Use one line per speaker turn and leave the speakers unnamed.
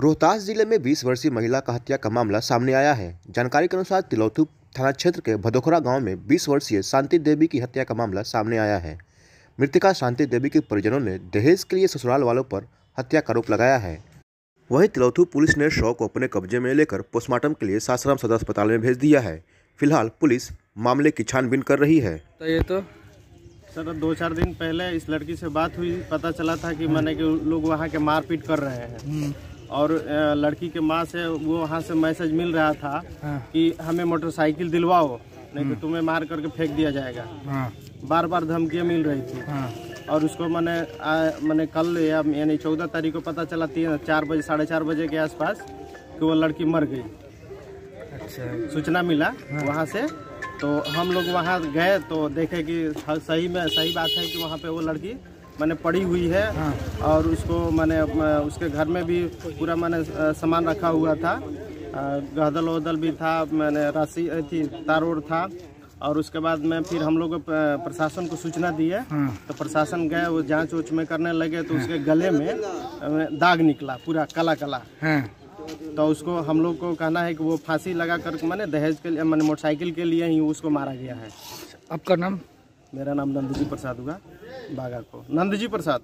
रोहतास ज़िले में 20 वर्षीय महिला का हत्या का मामला सामने आया है। जानकारी के अनुसार तिलौथू थाना क्षेत्र के भदोखरा गाँव में 20 वर्षीय शांति देवी की हत्या का मामला सामने आया है। मृतका शांति देवी के परिजनों ने दहेज के लिए ससुराल वालों पर हत्या का आरोप लगाया है। वहीं तिलौथू पुलिस ने शव को अपने कब्जे में लेकर पोस्टमार्टम के लिए सासाराम सदर अस्पताल में भेज दिया है। फ़िलहाल पुलिस मामले की छानबीन कर रही है।
तो ये तो
सर दो चार दिन पहले इस लड़की से बात हुई। पता चला था कि मैंने कि लोग वहाँ के मारपीट कर रहे हैं। और लड़की के माँ से वो वहाँ से मैसेज मिल रहा था
हाँ।
कि हमें मोटरसाइकिल दिलवाओ नहीं तो तुम्हें मार करके फेंक दिया जाएगा।
हाँ।
बार बार धमकियाँ मिल रही थी।
हाँ।
और उसको मैंने मैंने कल या यानी चौदह तारीख को पता चला तीन चार बजे साढ़े चार बजे के आसपास कि वो लड़की मर गई।
अच्छा।
सूचना मिला वहाँ से। तो हम लोग वहाँ गए तो देखे कि हाँ, सही में सही बात है कि वहाँ पे वो लड़की मैंने पड़ी हुई है
हाँ।
और उसको मैंने उसके घर में भी पूरा मैंने सामान रखा हुआ था। गदल वदल भी था मैंने राशि थी तार ओर था। और उसके बाद में फिर हम लोग प्रशासन को सूचना दिए
हाँ।
तो प्रशासन गए वो जाँच उच में करने लगे तो उसके गले में दाग निकला पूरा काला काला।
हाँ।
तो उसको हम लोग को कहना है कि वो फांसी लगा कर मैंने दहेज के लिए मैंने मोटरसाइकिल के लिए ही उसको मारा गया है।
आपका नाम?
मेरा नाम नंदजी प्रसाद हुआ बागा को। नंदजी प्रसाद।